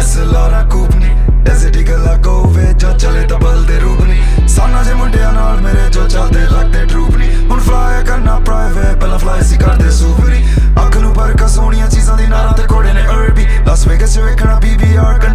SLR Kup ਨੇ। ਐਸੇ ਦੀ ਗੱਲਾਂ ਕੋਵੇ ਜੋ ਚਲੇ ਤਾਂ ਬਲਦੇ ਰੂਪ ਨਹੀਂ ਸਾਨਾ ਜੇ ਮੁੰਡਿਆਂ ਨਾਲ ਮੇਰੇ ਜੋ ਚੱਲਦੇ ਲੱਗਦੇ ਟਰੂਪ ਨਹੀਂ ਹੁਣ ਫਲਾਈ ਕਰਨਾ ਪ੍ਰਾਈਵੇਟ ਪਹਿਲਾਂ ਫਲਾਈ ਸੀ ਕਰਦੇ ਸੂਪਰੀ ਅੱਖ ਨੂੰ ਬਰਕਾ ਸੋਹਣੀਆਂ ਚੀਜ਼ਾਂ ਦੀ ਨਾਰਾਂ ਤੇ ਕੋੜੇ ਨੇ ਅਰਬੀ। ਲਾਸ ਵੇਗਸ ਵੇਖਣਾ ਬੀਬੀ